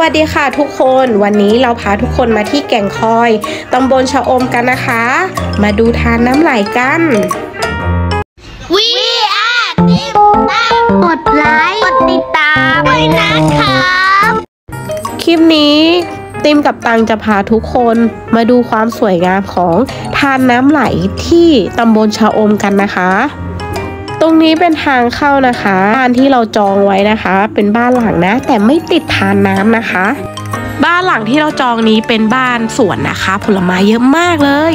วัสดีค่ะทุกคนวันนี้เราพาทุกคนมาที่แก่งคอยตำบลชะอมกันนะคะ มาดูทานน้ำไหลกันวีอาร์ติดตามกดไลค์กดติดตามด้วยนะครับคลิปนี้ติมกับตังจะพาทุกคนมาดูความสวยงามของทานน้ำไหลที่ตำบลชะอมกันนะคะ ตรงนี้เป็นทางเข้านะคะบ้านที่เราจองไว้นะคะ เป็นบ้านหลังนะ แต่ไม่ติดทานน้ำนะคะ บ้านหลังที่เราจองนี้เป็นบ้านสวนนะคะ ผลไม้เยอะมากเลย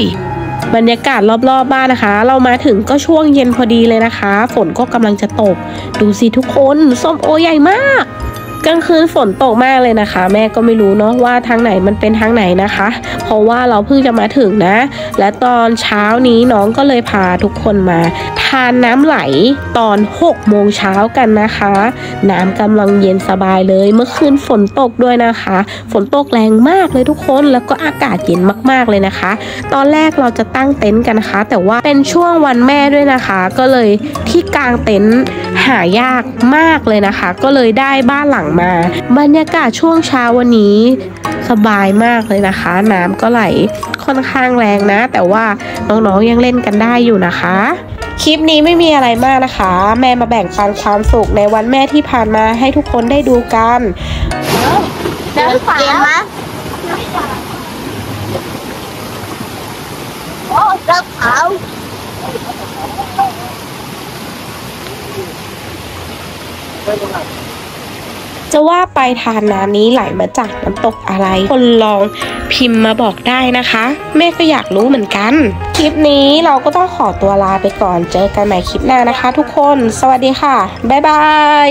บรรยากาศรอบๆบบ้านนะคะ เรามาถึงก็ช่วงเย็นพอดีเลยนะคะ ฝนก็กำลังจะตก ดูสิทุกคนส้มโอใหญ่มากกลางคืนฝนตกมากเลยนะคะ แม่ก็ไม่รู้เนาะว่าทางไหนมันเป็นทางไหนนะคะ เพราะว่าเราเพิ่งจะมาถึงนะ และตอนเช้านี้น้องก็เลยพาทุกคนมาททานน้ำไหลตอน 6 โมงเช้ากันนะคะ น้ำกำลังเย็นสบายเลย เมื่อคืนฝนตกด้วยนะคะ ฝนตกแรงมากเลยทุกคนแล้วก็อากาศเย็นมากๆเลยนะคะ ตอนแรกเราจะตั้งเต็นท์กันนะคะ แต่ว่าเป็นช่วงวันแม่ด้วยนะคะ ก็เลยที่กลางเต็นท์หายากมากเลยนะคะ ก็เลยได้บ้านหลังมา บรรยากาศช่วงเช้าวันนี้สบายมากเลยนะคะ น้ำก็ไหลค่อนข้างแรงนะ แต่ว่าน้องๆยังเล่นกันได้อยู่นะคะ คลิปนี้ไม่มีอะไรมากนะคะ แม่มาแบ่งปันความสุขในวันแม่ที่ผ่านมาให้ทุกคนได้ดูกันน้ำเปล่าโอ้น้ำเปล่า จะว่าไปทานน้ำนี้ไหลมาจากน้ำตกอะไร คนลองพิมพ์มาบอกได้นะคะ แม่ก็อยากรู้เหมือนกัน คลิปนี้เราก็ต้องขอตัวลาไปก่อนเจอกันใหม่คลิปหน้านะคะ ทุกคน สวัสดีค่ะ บ๊ายบาย